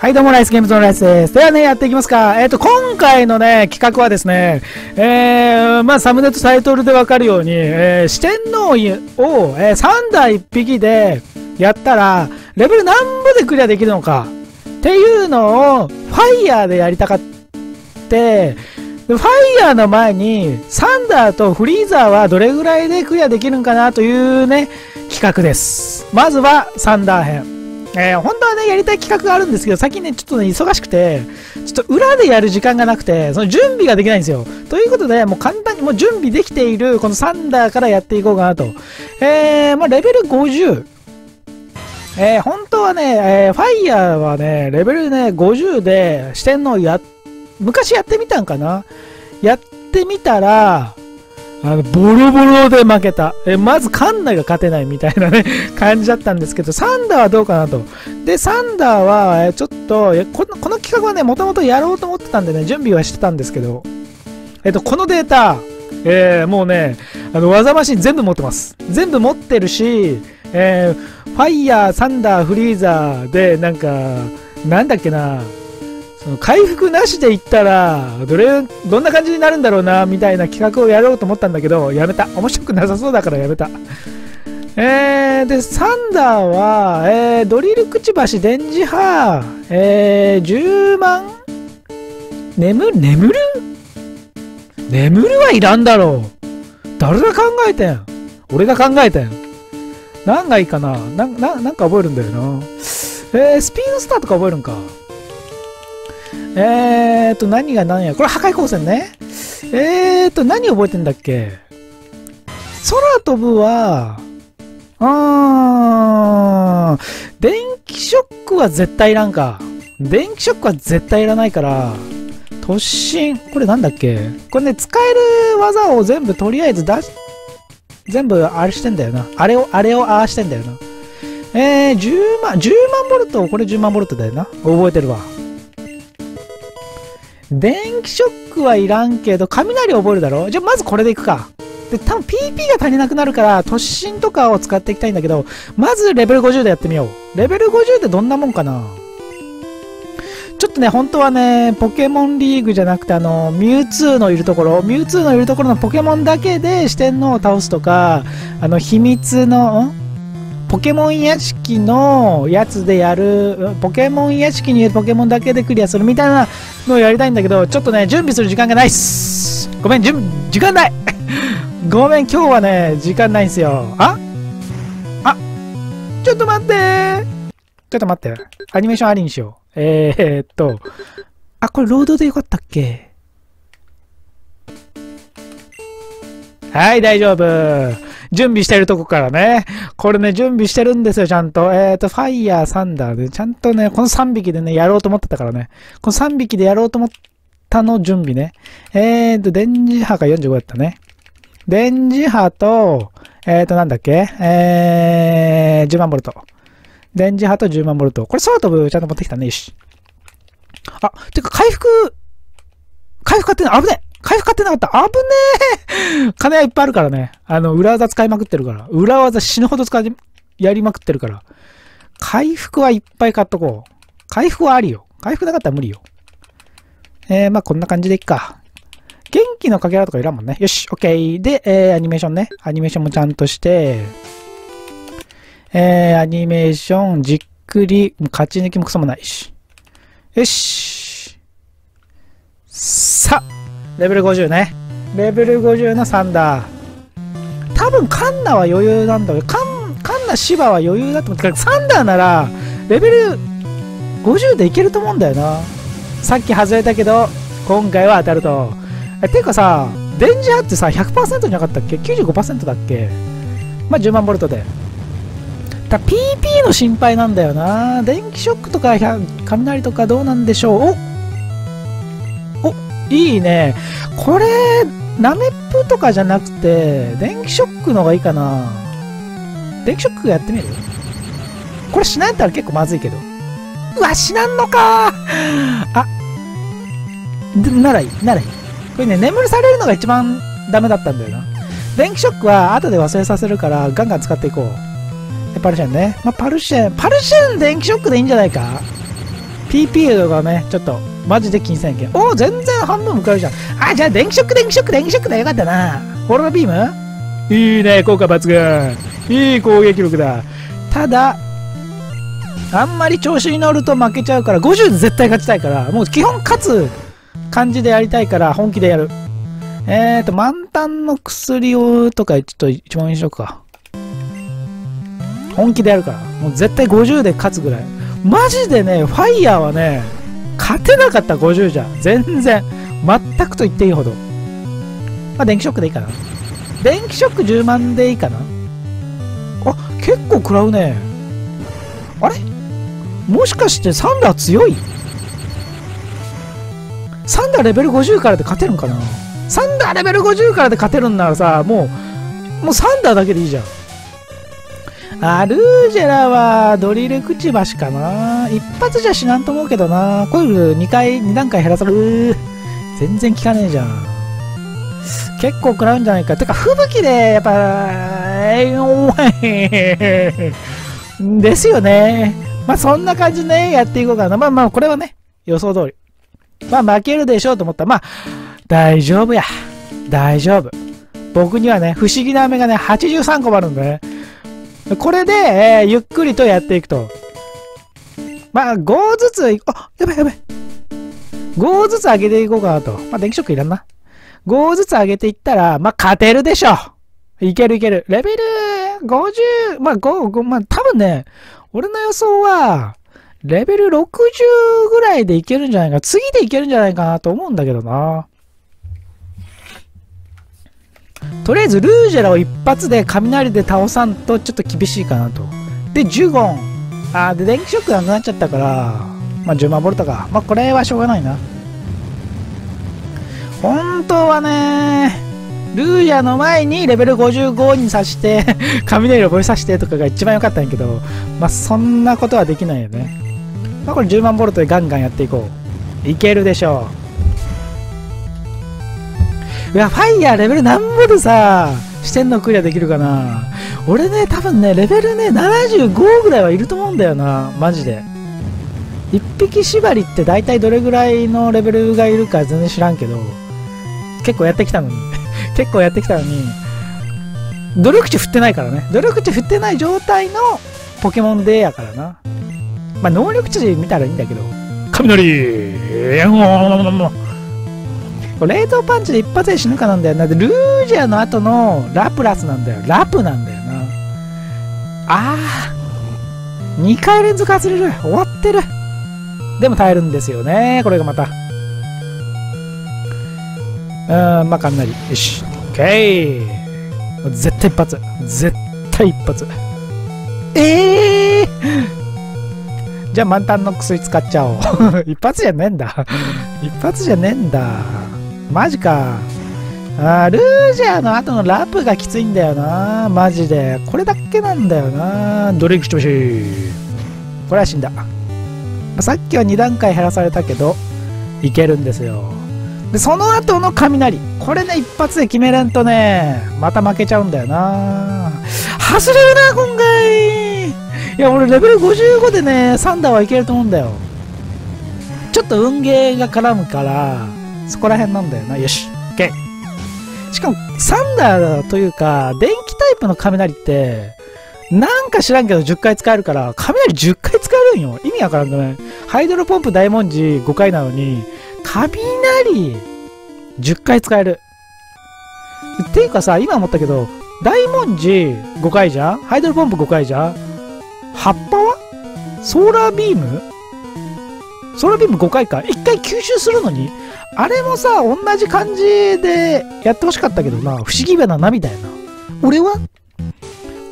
はい、どうも、ライスゲームズのライスです。ではね、やっていきますか。えっ、と、今回のね、企画はですね、えー、まあ、サムネとタイトルでわかるように、えー、四天王を、えー、3台1匹でやったら、レベル何ぼでクリアできるのか、っていうのを、ファイヤーでやりたかって、ファイヤーの前に、サンダーとフリーザーはどれぐらいでクリアできるんかなというね、企画です。まずは、サンダー編。えー、本当はね、やりたい企画があるんですけど、最近ね、ちょっとね、忙しくて、ちょっと裏でやる時間がなくて、その準備ができないんですよ。ということで、もう簡単に、もう準備できている、このサンダーからやっていこうかなと。えー、まあ、レベル50。えー、本当はね、えー、ファイヤーはね、レベルね、50で四天王や、昔やってみたんかなやってみたら、あの、ボロボロで負けた。え、まずカンナが勝てないみたいなね 感じだったんですけど、サンダーはどうかなと。で、サンダーは、えちょっとこの、この企画はね、もともとやろうと思ってたんでね、準備はしてたんですけど、えっと、このデータ、えー、もうね、あの、技マシン全部持ってます。全部持ってるし、えー、ファイヤー、サンダー、フリーザーで、なんか、なんだっけな、その回復なしで行ったら、どれ、どんな感じになるんだろうな、みたいな企画をやろうと思ったんだけど、やめた。面白くなさそうだからやめた。えー、で、サンダーは、えー、ドリルくちばし、電磁波、えー、10万眠、眠る？眠るはいらんだろう。誰が考えてん？俺が考えてん。何がいいかな？な、な、なんか覚えるんだよな。えー、スピードスターとか覚えるんか。えーと、何が何や。これ破壊光線ね。えーと、何覚えてんだっけ空飛ぶは、あー、電気ショックは絶対いらんか。電気ショックは絶対いらないから、突進。これなんだっけこれね、使える技を全部とりあえず出し、全部あれしてんだよな。あれを、あれをああしてんだよな。えー、10万、10万ボルト、これ10万ボルトだよな。覚えてるわ。電気ショックはいらんけど、雷覚えるだろ？じゃあまずこれでいくか。で、多分 PP が足りなくなるから、突進とかを使っていきたいんだけど、まずレベル50でやってみよう。レベル50でどんなもんかな？ちょっとね、本当はね、ポケモンリーグじゃなくて、あの、ミュウツーのいるところ、ミュウツーのいるところのポケモンだけで四天王を倒すとか、あの、秘密の、ん？ポケモン屋敷のやつでやる、ポケモン屋敷にいるポケモンだけでクリアするみたいなのをやりたいんだけど、ちょっとね、準備する時間がないっす。ごめん、準時間ない ごめん、今日はね、時間ないんすよ。あ？あ？ちょっと待ってちょっと待って。アニメーションありにしよう。えー、っと。あ、これロードでよかったっけ？はい、大丈夫。準備してるとこからね。これね、準備してるんですよ、ちゃんと。えっ、ー、と、ファイヤー、サンダーで、ちゃんとね、この3匹でね、やろうと思ってたからね。この3匹でやろうと思ったの準備ね。えっ、ー、と、電磁波が45やったね。電磁波と、えっ、ー、と、なんだっけ？えー、10万ボルト。電磁波と10万ボルト。これ空飛ぶちゃんと持ってきたね。よし。あ、てか回復、回復買ってない。危ね回復買ってなかった。危ねえ金はいっぱいあるからね。あの、裏技使いまくってるから。裏技死ぬほど使い、やりまくってるから。回復はいっぱい買っとこう。回復はありよ。回復なかったら無理よ。えー、まあこんな感じでいっか。元気のかけらとかいらんもんね。よし、OK。で、えー、アニメーションね。アニメーションもちゃんとして、えー、アニメーション、じっくり、勝ち抜きもクソもないし。よし。さあ、レベル50ね。レベル50のサンダー。多分カンナは余裕なんだけど、カン、カンナ芝は余裕だと思ってサンダーなら、レベル50でいけると思うんだよな。さっき外れたけど、今回は当たると。え、ていうかさ、電磁波ってさ、100%じゃなかったっけ ?95% だっけ？まあ、10万ボルトで。だ PP の心配なんだよな。電気ショックとか、雷とかどうなんでしょう？おいいね。これ、ナメップとかじゃなくて、電気ショックの方がいいかな。電気ショックやってみる？これしないったら結構まずいけど。うわ、死なんのかあ、ならいい、ならいい。これね、眠るされるのが一番ダメだったんだよな。電気ショックは後で忘れさせるからガンガン使っていこう。で、パルシェンね。まあ、パルシェン、パルシェン電気ショックでいいんじゃないか？PP とかね、ちょっと、マジで金銭券。おお、全然半分向かるじゃん。あ、じゃあ、電気ショック、電気ショック、電気ショックだ。よかったな。ホロラビーム？いいね、効果抜群。いい攻撃力だ。ただ、あんまり調子に乗ると負けちゃうから、50で絶対勝ちたいから、もう基本勝つ感じでやりたいから、本気でやる。えーと、満タンの薬をとか、ちょっと一番にしようか。本気でやるから。もう絶対50で勝つぐらい。マジでね、ファイヤーはね、勝てなかった50じゃ。全然。全くと言っていいほど。まあ、電気ショックでいいかな。電気ショック10万でいいかな。あ、結構食らうね。あれ？もしかしてサンダー強い？サンダーレベル50からで勝てるんかなサンダーレベル50からで勝てるんならさ、もう、もうサンダーだけでいいじゃん。アルージェラはドリルくちばしかな一発じゃ死なんと思うけどなコイル2回、2段階減らされる。全然効かねえじゃん。結構食らうんじゃないか。てか、吹雪で、やっぱ、えー、ですよね。まあ、そんな感じでね、やっていこうかな。まあまあ、これはね、予想通り。まあ、負けるでしょうと思った、まあ、大丈夫や。大丈夫。僕にはね、不思議な飴がね、83個もあるんでね。これで、えー、ゆっくりとやっていくと。まあ、5ずつ、あ、やばいやばい。5ずつ上げていこうかなと。まあ、電気ショックいらんな。5ずつ上げていったら、まあ、勝てるでしょいけるいける。レベル50、まあ、5、5、まあ、多分ね、俺の予想は、レベル60ぐらいでいけるんじゃないか。次でいけるんじゃないかなと思うんだけどな。とりあえずルージェラを一発で雷で倒さんとちょっと厳しいかなと。で、ジュゴン。あー、で、電気ショックなくなっちゃったから、まあ10万ボルトか。まあこれはしょうがないな。本当はね、ルージャの前にレベル55にさして 雷を覚えさせてとかが一番良かったんやけど、まあそんなことはできないよね。まあこれ10万ボルトでガンガンやっていこう。いけるでしょう。いや、ファイヤーレベル何ぼでさ、視点のクリアできるかな俺ね、多分ね、レベルね、75ぐらいはいると思うんだよな、マジで。一匹縛りって大体どれぐらいのレベルがいるか全然知らんけど、結構やってきたのに、結構やってきたのに、努力値振ってないからね。努力値振ってない状態のポケモンでやからな。まあ、能力値見たらいいんだけど。雷冷凍パンチで一発で死ぬかなんだよな。で、ルージャーの後のラプラスなんだよ。ラプなんだよな。あー。2回連続外れる。終わってる。でも耐えるんですよね。これがまた。うーん、まあ、かなり。よし。オッケー。絶対一発。絶対一発。ええー、じゃあ満タンの薬使っちゃおう。一発じゃねえんだ。一発じゃねえんだ。マジか。あルージャーの後のラップがきついんだよな。マジで。これだけなんだよな。ドリンクしてほしい。これは死んだ。さっきは2段階減らされたけど、いけるんですよ。で、その後の雷。これね、一発で決めれんとね、また負けちゃうんだよな。外れるな、今回。いや、俺レベル55でね、サンダーはいけると思うんだよ。ちょっと運ゲーが絡むから、そこら辺なんだよな。よし。OK。しかも、サンダーというか、電気タイプの雷って、なんか知らんけど10回使えるから、雷10回使えるんよ。意味わからんくない？ハイドロポンプ大文字5回なのに、雷10回使える。っていうかさ、今思ったけど、大文字5回じゃん？ハイドロポンプ5回じゃん？葉っぱは？ソーラービーム？ソーラービーム5回か。1回吸収するのにあれもさ、同じ感じでやってほしかったけどな、不思議だな、みたいな。俺は？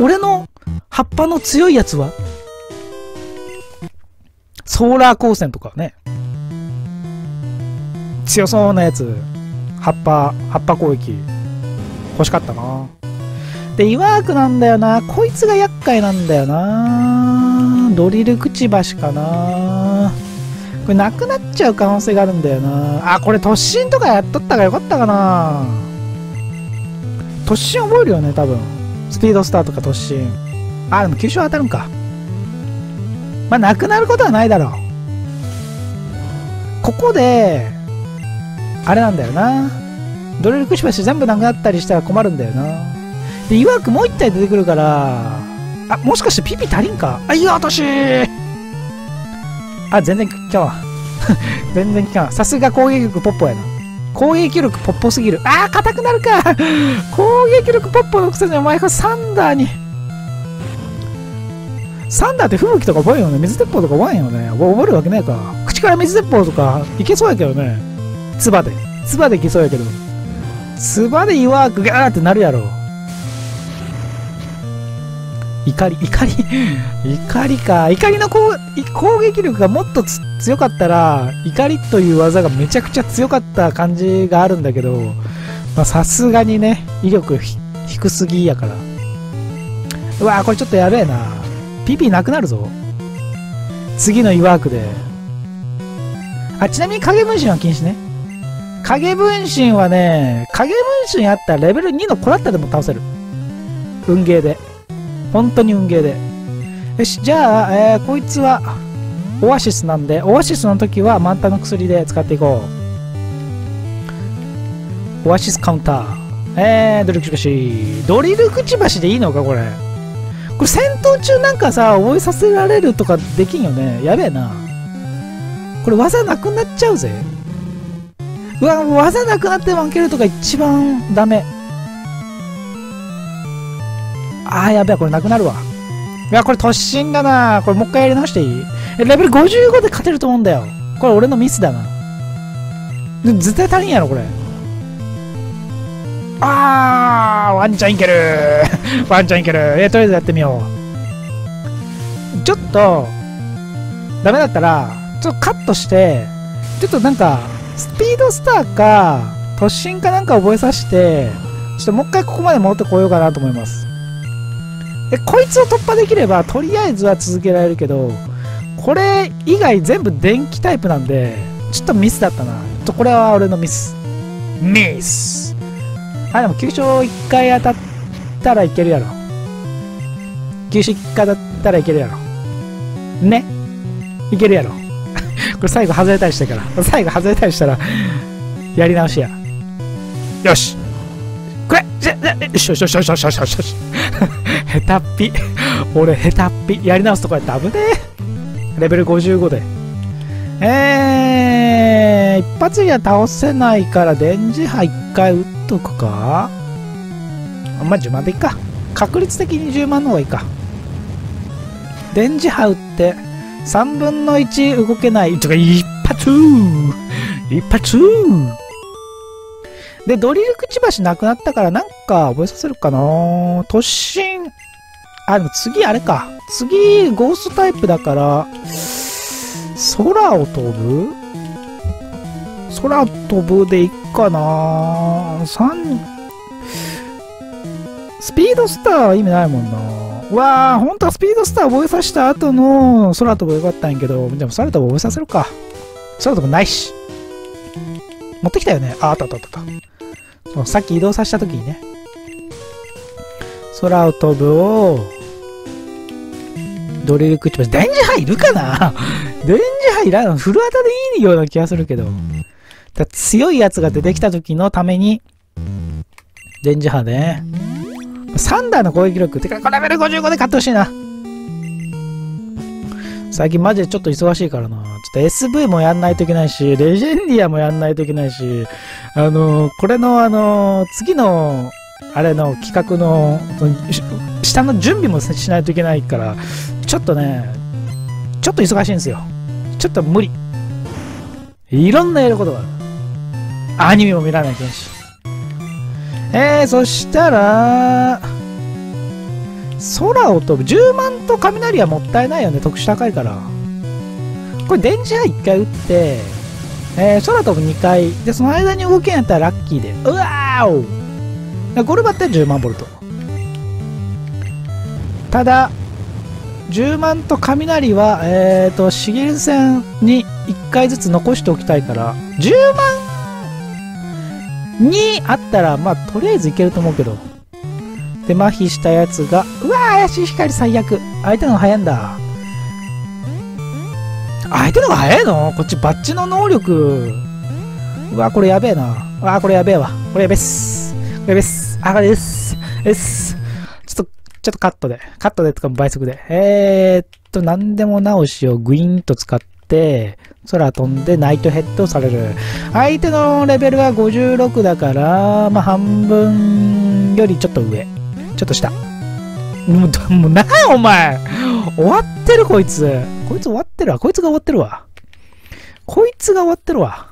俺の葉っぱの強いやつは？ソーラー光線とかね。強そうなやつ。葉っぱ、葉っぱ攻撃。欲しかったな。で、イワークなんだよな。こいつが厄介なんだよな。ドリルくちばしかな。これなくなっちゃう可能性があるんだよな。あこれ突進とかやっとったらよかったかな。突進覚えるよね多分。スピードスターとか突進。あでも急所当たるんか。まあなくなることはないだろう。ここで、あれなんだよな。ドリルクシバシ全部なくなったりしたら困るんだよな。で、いわくもう一体出てくるから、あ、もしかしてピピ足りんか？あ、いい落としあ、全然効かんわ。全然効かん。さすが攻撃力ポッポやな。攻撃力ポッポすぎる。あー、硬くなるか攻撃力ポッポのくせにお前がサンダーに。サンダーって吹雪とか覚えよね？水鉄砲とか覚えよね？覚えるわけないか。口から水鉄砲とかいけそうやけどね。唾で。唾でいけそうやけど。唾で弱くガーってなるやろ。怒り、怒り、怒りか。怒りの攻撃力がもっと強かったら、怒りという技がめちゃくちゃ強かった感じがあるんだけど、まさすがにね、威力低すぎやから。うわこれちょっとやべえな。ピピなくなるぞ。次のイワークで。あ、ちなみに影分身は禁止ね。影分身はね、影分身あったらレベル2のコラッタでも倒せる。運ゲーで。本当に運ゲーで。よし、じゃあ、えー、こいつは、オアシスなんで、オアシスの時は満タンの薬で使っていこう。オアシスカウンター。えー、ドリルくちばし。ドリルくちばしでいいのか、これ。これ戦闘中なんかさ、覚えさせられるとかできんよね。やべえな。これ技なくなっちゃうぜ。うわ、技なくなって負けるとか一番ダメ。あーやべえ、これなくなるわ。いや、これ突進だな。これもう一回やり直していい？え、レベル55で勝てると思うんだよ。これ俺のミスだな。絶対足りんやろ、これ。あー、ワンチャンいける ワンチャンいけるえ、とりあえずやってみよう。ちょっと、ダメだったら、ちょっとカットして、ちょっとなんか、スピードスターか、突進かなんか覚えさせて、ちょっともう一回ここまで戻ってこようかなと思います。で、こいつを突破できれば、とりあえずは続けられるけど、これ以外全部電気タイプなんで、ちょっとミスだったな。と、これは俺のミス。ミスあ、でも急所1回当たったらいけるやろ。急所1回当たったらいけるやろ。ねいけるやろ。これ最後外れたりしてから。最後外れたりしたらやり直しや。よし、よしよしよしよしよしよしよし。下手っぴ。俺下手っぴ。やり直すとこやった危ねえ。レベル55で。えー、一発には倒せないから電磁波一回打っとくか？まあ、10万でいいか。確率的に10万の方がいいか。電磁波打って、3分の1動けない。とか、一発一発で、ドリルくちばしなくなったからなんか覚えさせるかな？突進。あ、でも次あれか。次、ゴーストタイプだから、空を飛ぶ？空飛ぶでいっかな3、スピードスターは意味ないもんなわあ、本当はスピードスター覚えさせた後の空飛ぶよかったんやけど、でも空飛ぶ覚えさせるか。空飛ぶないし。持ってきたよね。あ、あったあったあった。さっき移動させた時にね。空を飛ぶを、ドリルクッチバ電磁波いるかな？電磁波いらんの？フルアタでいいような気がするけど。だ強いやつが出てきた時のために、電磁波ね。サンダーの攻撃力。てか、レベル55で勝ってほしいな。最近マジでちょっと忙しいからな。ちょっと SV もやんないといけないし、レジェンディアもやんないといけないし、あのー、これのあのー、次の、あれの企画の、下の準備もしないといけないから、ちょっとね、ちょっと忙しいんですよ。ちょっと無理。いろんなやることがある。アニメも見られないけんし。えー、そしたら、空を飛ぶ。10万と雷はもったいないよね。特殊高いから。これ電磁波1回打って、えー、空飛ぶ2回。で、その間に動けんやったらラッキーで。うわーおゴルバって10万ボルト。ただ、10万と雷は、えっ、ー、と、シゲル戦に1回ずつ残しておきたいから、10万にあったら、まあ、とりあえずいけると思うけど。で、麻痺したやつが、うわー怪しい光最悪。相手の早いんだ。相手の方が早いの？こっちバッチの能力。うわ、これやべえな。うわ、これやべえわ。これやべえっす。これやべえっす。あ、これです。です。ちょっと、ちょっとカットで。カットでとか倍速で。えー、っと、なんでも直しをグイーンと使って、空飛んでナイトヘッドされる。相手のレベルは56だから、まあ、半分よりちょっと上。ちょっと下。もう、もうなあお前終わってるこいつ。こいつ終わってるわ。こいつが終わってるわ。こいつが終わってるわ。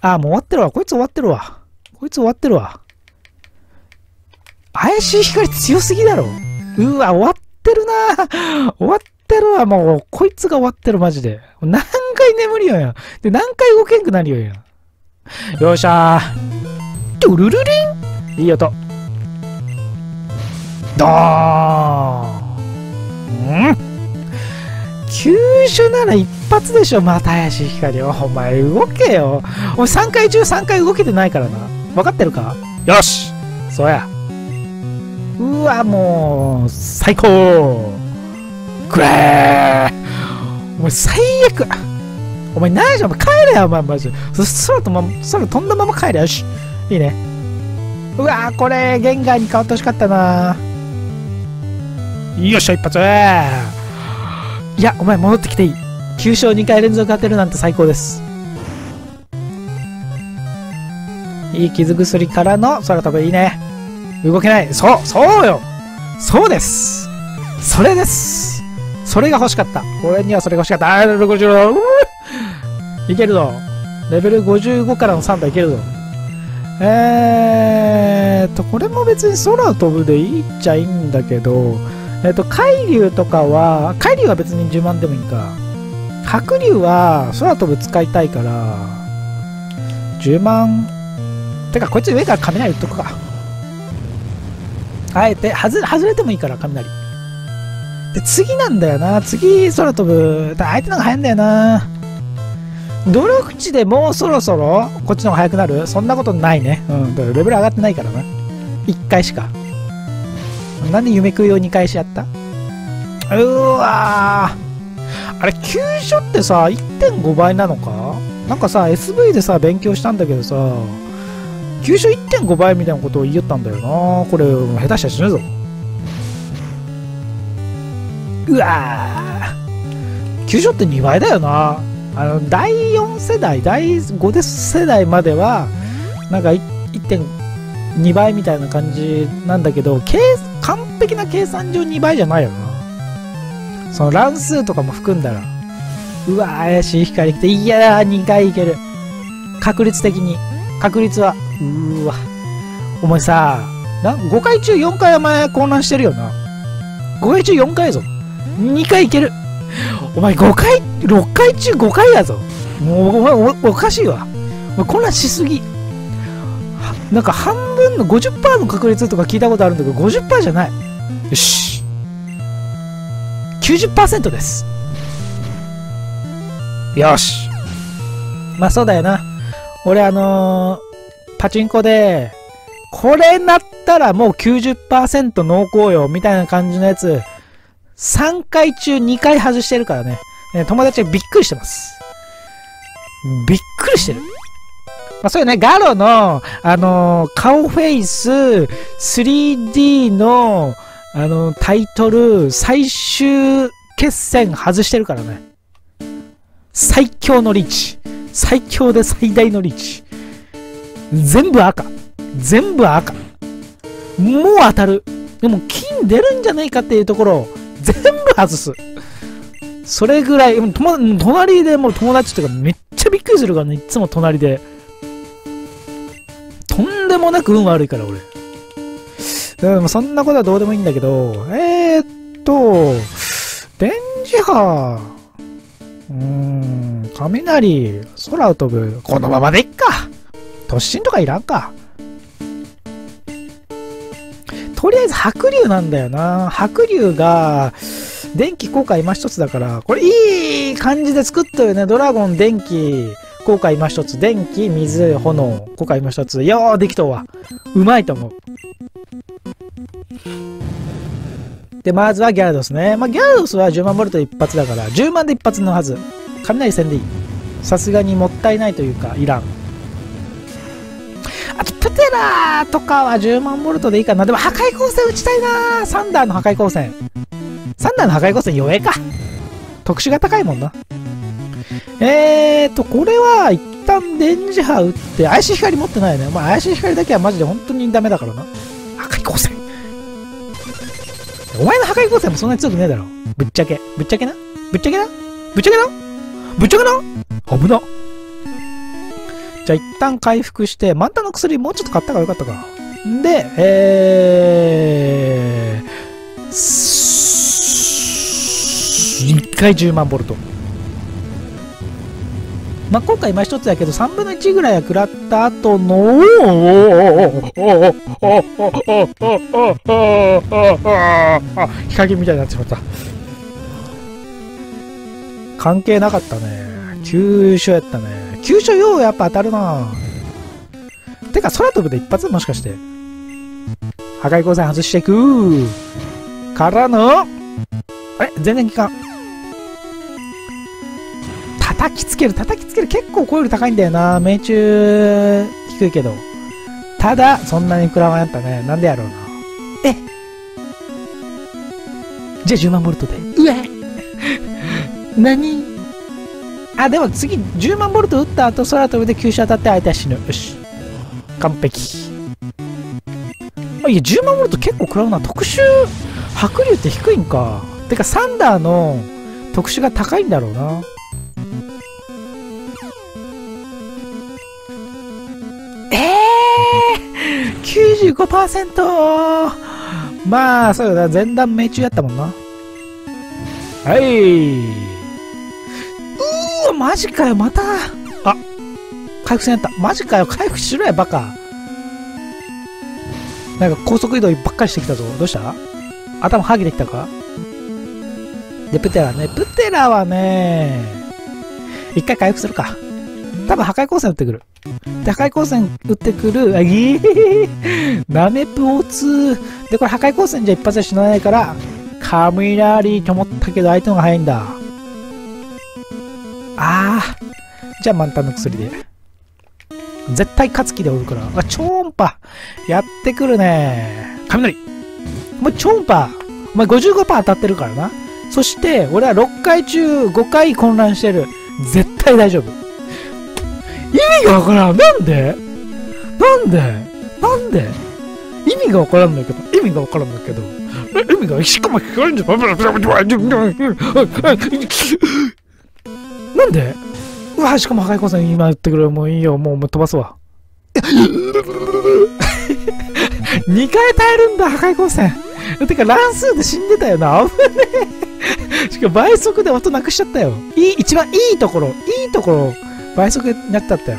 あ、もう終わってるわ。こいつ終わってるわ。こいつ終わってるわ。怪しい光強すぎだろ。うわ、終わってるな終わってるわ。もう、こいつが終わってる、マジで。何回眠りよや。で、何回動けんくなるよや。よっしゃー。ドゥルルリンいい音。ドーンん急所なら一発でしょ、また怪しい光。お前動けよ。お前3回中3回動けてないからな。分かってるか？よしそうや。うわ、もう、最高くれーお前最悪お前何じゃん、お前帰れよ、お前マジ。そ空とま、空飛んだまま帰れよし。いいね。うわこれ、ゲンガーに変わってほしかったなよっしゃ、一発いや、お前戻ってきていい。9勝2回連続当てるなんて最高です。いい傷薬からの空飛ぶいいね。動けない。そう、そうよそうですそれですそれが欲しかった。俺にはそれが欲しかった。あー、60、いけるぞ。レベル55からの3度いけるぞ。えーと、これも別に空飛ぶでいいっちゃいいんだけど、えっ、と、海竜とかは、海竜は別に10万でもいいか。白竜は空飛ぶ使いたいから、10万。てか、こいつ上から雷打っとくか。あえて、外外れてもいいから、雷。で、次なんだよな。次、空飛ぶ。だ相手の方が早いんだよな。努力値でもうそろそろ、こっちの方が早くなる？そんなことないね。うん。レベル上がってないからな。1回しか。なんで夢食いを2回しやった？うわあれ、急所ってさ、1.5倍なのか？なんかさ、SV でさ、勉強したんだけどさ、急所1.5倍みたいなことを言いよったんだよな。これ、下手したら死ぬぞ。うわー。急所って2倍だよな。あの、第4世代、第5世代までは、なんか1.2倍みたいな感じなんだけど、完璧な計算上2倍じゃないよな。その乱数とかも含んだら、うわ怪しい光来て、いやー、2回いける。確率的に。確率は、うーわ。お前さ、な、5回中4回お前混乱してるよな。5回中4回ぞ。2回いける。お前5回、6回中5回やぞ。もうお前おおかしいわ。混乱しすぎ。なんか半分の50%の確率とか聞いたことあるんだけど、50%じゃない。よし。90%です。よし。まあそうだよな。俺あのー、パチンコで、これなったらもう90%濃厚よ、みたいな感じのやつ、3回中2回外してるからね。ね友達がびっくりしてます。びっくりしてる。まあ、そういうね、ガロの、あのー、顔フェイス、3D の、あの、タイトル、最終決戦外してるからね。最強のリーチ。最強で最大のリーチ。全部赤。全部赤。もう当たる。でも金出るんじゃないかっていうところを全部外す。それぐらい、隣でもう友達とかめっちゃびっくりするからね、いつも隣で。とんでもなく運悪いから、俺。でもそんなことはどうでもいいんだけど、えー、っと、電磁波、うーん、雷、空を飛ぶ、このままでいっか。突進とかいらんか。とりあえず白竜なんだよな。白竜が、電気効果今一つだから、これいい感じで作ったよね。ドラゴン、電気、効果今一つ。電気、水、炎。効果今一つ。よー、できとうわ。うまいと思う。で、まずはギャラドスね。まあ、ギャラドスは10万ボルト一発だから、10万で一発のはず。雷戦でいい。さすがにもったいないというか、いらん。あと、プテラとかは10万ボルトでいいかな。でも破壊光線打ちたいなサンダーの破壊光線。サンダーの破壊光線弱えか。特殊が高いもんな。えーと、これは一旦電磁波打って、怪しい光持ってないよね。まあ、怪しい光だけはマジで本当にダメだからな。破壊光線。お前の破壊光線もそんなに強くねえだろ。ぶっちゃけ。ぶっちゃけなぶっちゃけなぶっちゃけなぶっちゃけな危な。じゃあ一旦回復して、満タの薬もうちょっと買ったからよかったか。んで、えー、1回10万ボルト。まあ、今回今一つやけど、3分の1ぐらいは食らった後の、あ日陰みたいになってしまった。関係なかったね。急所やったね。急所ようやっぱ当たるなてか、空飛ぶで一発もしかして。破壊光線外していくからの、あれ全然効かん。叩きつける、叩きつける。結構コイル高いんだよな。命中、低いけど。ただ、そんなに食らわんやったね。なんでやろうな。えじゃあ10万ボルトで。うえ 何？あ、でも次、10万ボルト打った後、空飛びで急所当たって相手は死ぬ。よし。完璧。あ、いや、10万ボルト結構食らうな。特殊、迫流って低いんか。てか、サンダーの特殊が高いんだろうな。95%! まあ、そうだな、前段命中やったもんな。はい。うー、マジかよ、また。あ、回復戦やった。マジかよ、回復しろや、バカ。なんか高速移動ばっかりしてきたぞ。どうした？頭ハゲてきたか？で、プテラね。プテラはね、一回回復するか。多分破壊光線打ってくる。で、破壊光線打ってくる、あ、ぎー ナメプ O2。で、これ破壊光線じゃ一発で死なないから、雷と思ったけど相手の方が早いんだ。あー。じゃあ満タンの薬で。絶対勝つ気でおるから。あ、超音波。やってくるね。雷。もう超音波。お前55%当たってるからな。そして、俺は6回中5回混乱してる。絶対大丈夫。意味がわからん。なんで？なんで？なんで？意味がわからんだけど、意味がわからんだけど。意味が、しかも聞こえるんじゃ、なんでうわ、しかも破壊光線今言ってくれ。もういいよ。もう飛ばすわ。2回耐えるんだ、破壊光線。てか、乱数で死んでたよな。危ねえ。しかも倍速で音なくしちゃったよ。いい、一番いいところ、いいところ、倍速になっちゃったよ。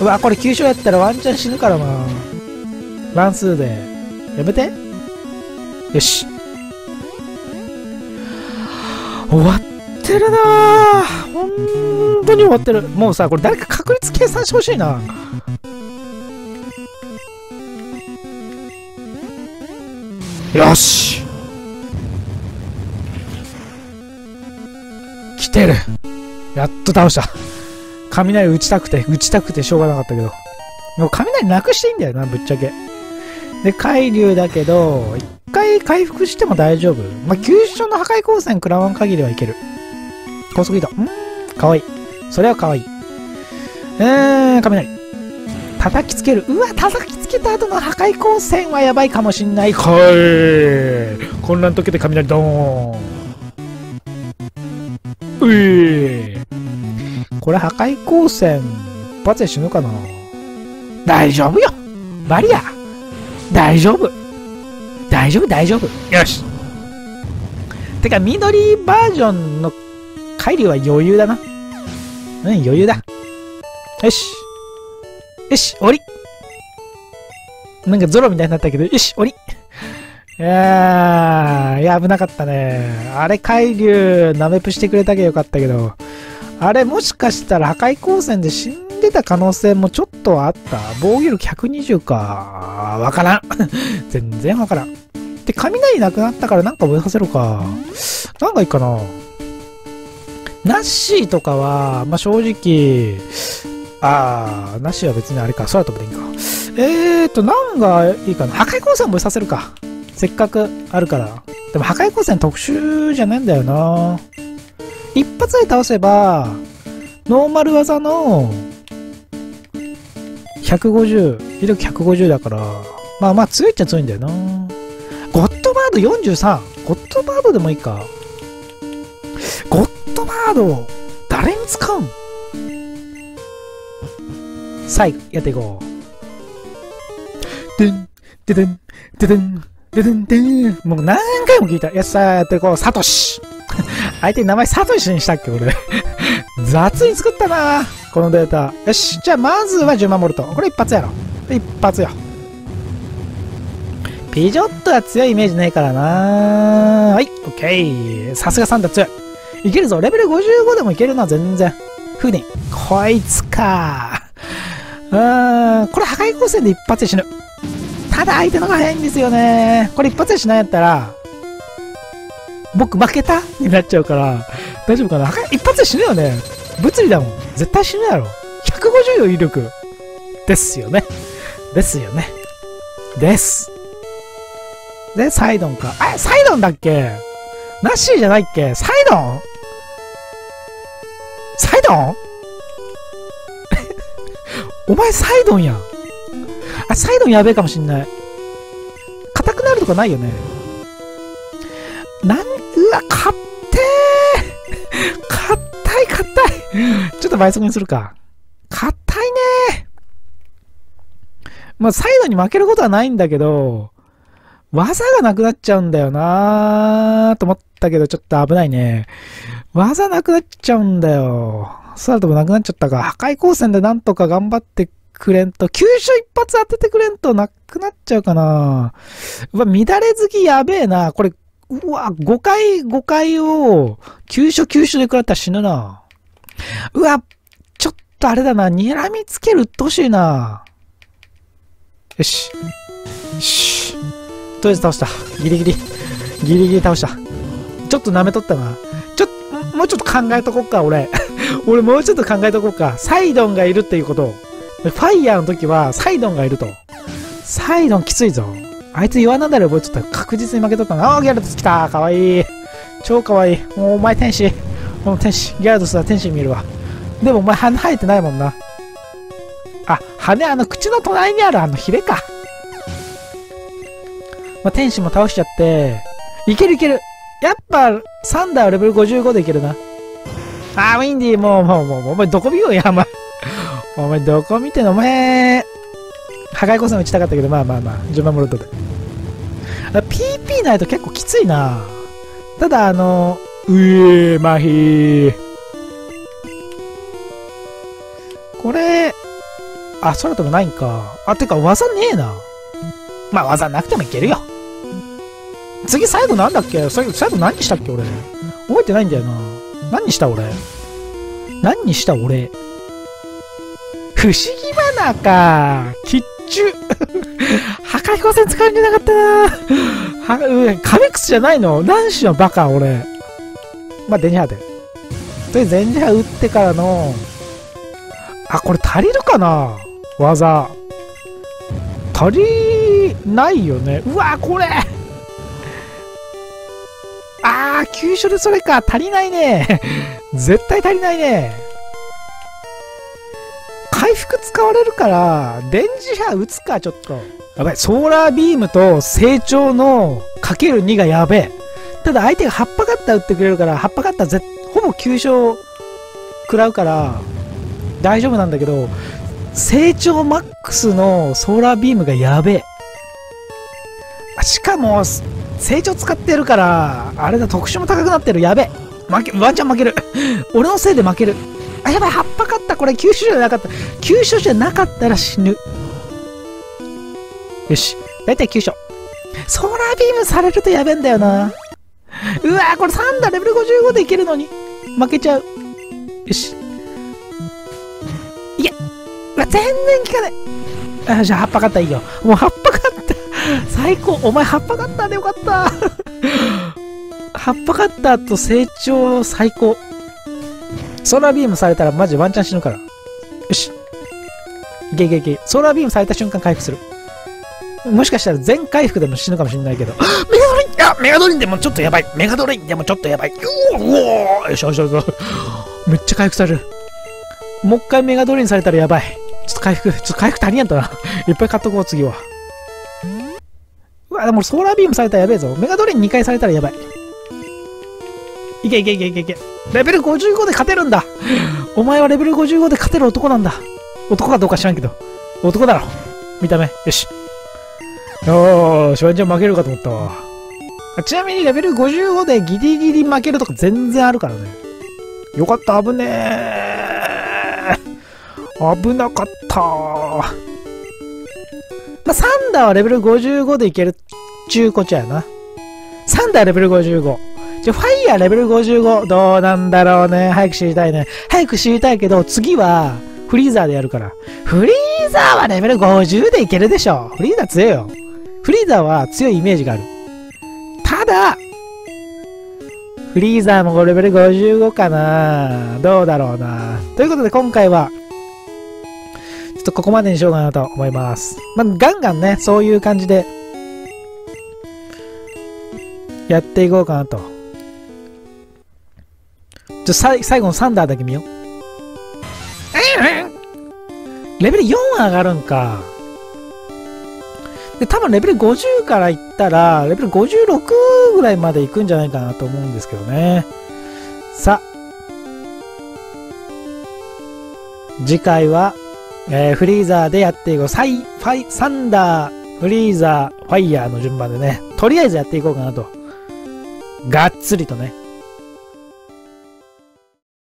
うわ、これ急所やったらワンチャン死ぬからな。乱数で。やめて。よし。終わってるな。本当に終わってる。もうさ、これ誰か確率計算してほしいな。よし来てるやっと倒した。雷打ちたくて、打ちたくてしょうがなかったけど。でも雷なくしていいんだよな、ぶっちゃけ。で、海流だけど、一回回復しても大丈夫。まあ、急所の破壊光線食らわん限りはいける。高速移動。んー、かわいい。それはかわいい。えー、雷。叩きつける。うわ、叩きつけた後の破壊光線はやばいかもしんない。はい。混乱解けて雷ドーン。うえこれ破壊光線、一発で死ぬかな？大丈夫よ。バリア。大丈夫。大丈夫大丈夫。よし。てか、緑バージョンの海流は余裕だな。うん、余裕だ。よし。よし、終わり。なんかゾロみたいになったけど、よし、終わり。いやー、いや、危なかったね。あれ、海流、ナメプしてくれたけよかったけど、あれ、もしかしたら破壊光線で死んでた可能性もちょっとあった防御力120か。わからん。全然わからん。で、雷なくなったからなんか燃やさせるか。なんかいいかな。ナッシーとかは、まあ、正直、あー、ナッシーは別にあれか、空飛ぶでいいか。えーと、何がいいかな。破壊光線もさせるか。せっかくあるから。でも破壊光線特殊じゃねえんだよな。一発で倒せば、ノーマル技の150、威力150だから、まあまあ強いっちゃ強いんだよな。ゴッドバード43。ゴッドバードでもいいか。ゴッドバード、誰に使うん？さあ、やっていこう。でん、ででん、ででん、ででん、でん。もう何回も聞いた。やっさやっていこう。サトシ。相手に名前サトシにしたっけ俺。雑に作ったなこのデータ。よし。じゃあ、まずは10万ボルト。これ一発やろ。一発よ。ピジョットは強いイメージないからなはい、オッケー。さすがサンタ強い。いけるぞ。レベル55でもいけるな、全然。フーディン。こいつか。うーん、これ破壊光線で一発で死ぬ。ただ相手の方が早いんですよね。これ一発でしないやったら、僕負けた？になっちゃうから、大丈夫かな？一発で死ぬよね。物理だもん。絶対死ぬやろ。150よ、威力。ですよね。ですよね。です。で、サイドンか。あ、サイドンだっけ？ナッシーじゃないっけ？サイドン？サイドン？お前サイドンやん。あ、サイドンやべえかもしんない。硬くなるとかないよね。なん、うわ、かってー硬い硬いちょっと倍速にするか。硬いねまあ、サイドに負けることはないんだけど、技がなくなっちゃうんだよなーと思ったけど、ちょっと危ないね。技なくなっちゃうんだよ。そうだともなくなっちゃったか。破壊光線でなんとか頑張ってくれんと、急所一発当ててくれんとなくなっちゃうかな。うわ、乱れ好きやべえな。これ、うわ、5回、5回を、急所急所で食らったら死ぬな。うわ、ちょっとあれだな。睨みつけるっとしいな。よし。よし。とりあえず倒した。ギリギリ。ギリギリ倒した。ちょっと舐めとったな。ちょっと、もうちょっと考えとこっか、俺。俺もうちょっと考えとこうか。サイドンがいるっていうことファイヤーの時はサイドンがいると。サイドンきついぞ。あいつ岩なんだれ覚えちゃった確実に負けとったな。あー、ギャラドス来たかわいい。超かわいい。もうお前天使。もう天使。ギャラドスは天使見えるわ。でもお前羽生えてないもんな。あ、羽あの口の隣にあるあのヒレか。まあ、天使も倒しちゃって、いけるいける。やっぱ、サンダーはレベル55でいけるな。あー、ウィンディーもう、もう、もう、お前どこ見ようや、お前。お前どこ見てんの？お前、破壊光線打ちたかったけど、まあまあまあ、順番戻ったで。PP ないと結構きついなただ、あの、うえー、マヒー。これ、あ、空飛ぶないんか。あ、てか、技ねえな。まあ、技なくてもいけるよ。次、最後なんだっけ？最後最後何したっけ俺？覚えてないんだよな。何した俺？何にした俺？不思議花か。キッチュ。破壊光線使うんじゃなかったなは、うん、カメクスじゃないの？何しのバカ、俺。まあ、デニハで。とりあえずデニハ打ってからの、あ、これ足りるかな？技。足りないよね。うわ、これあー、急所でそれか。足りないね。絶対足りないね。回復使われるから、レンジ波打つか、ちょっと。やばい、ソーラービームと成長のかける2がやべえ。ただ相手が葉っぱカッター打ってくれるから、葉っぱカッターぜほぼ急所食らうから、大丈夫なんだけど、成長マックスのソーラービームがやべえ。しかも、成長使ってるから、あれだ、特殊も高くなってる。やべ負け、ワンチャン負ける。俺のせいで負ける。あ、やばい、葉っぱかった。これ、急所じゃなかった。急所じゃなかったら死ぬ。よし。だいたい急所。ソーラービームされるとやべえんだよな。うわこれ3だ、レベル55でいけるのに。負けちゃう。よし。いけうわ、全然効かない。あ、じゃあ葉っぱかったいいよ。もう葉っぱかった。最高お前葉っぱカッターでよかった葉っぱカッターと成長最高ソーラービームされたらマジワンチャン死ぬから。よし。いけいけいけ。ソーラービームされた瞬間回復する。もしかしたら全回復でも死ぬかもしれないけど。メガドリンいや、メガドリンでもちょっとやばい。メガドリンでもちょっとやばい。うおーよしよしよしよし。めっちゃ回復される。もう一回メガドリンされたらやばい。ちょっと回復、ちょっと回復足りんやったな。いっぱい買っとこう、次は。うわ、でもソーラービームされたらやべえぞ。メガドリン2回されたらやばい。いけいけいけいけいけ。レベル55で勝てるんだ。お前はレベル55で勝てる男なんだ。男かどうか知らんけど。男だろ。見た目。よし。よーし、ワンちゃん負けるかと思ったわ。ちなみにレベル55でギリギリ負けるとか全然あるからね。よかった、危ねえ。危なかった。まあ、サンダーはレベル55でいけるっちゅうこちゃやな。サンダーレベル55。じゃ、ファイヤーレベル55。どうなんだろうね。早く知りたいね。早く知りたいけど、次は、フリーザーでやるから。フリーザーはレベル50でいけるでしょ。フリーザー強いよ。フリーザーは強いイメージがある。ただ、フリーザーもレベル55かなどうだろうなということで今回は、ちょっとここまでにしようかなと思います。まあ、ガンガンね、そういう感じで、やっていこうかなと。じゃ、最後のサンダーだけ見よう。レベル4上がるんか。で、多分レベル50からいったら、レベル56ぐらいまで行くんじゃないかなと思うんですけどね。さあ。次回は、えー、フリーザーでやっていこう。サイ、ファイ、サンダー、フリーザー、ファイヤーの順番でね、とりあえずやっていこうかなと。がっつりとね。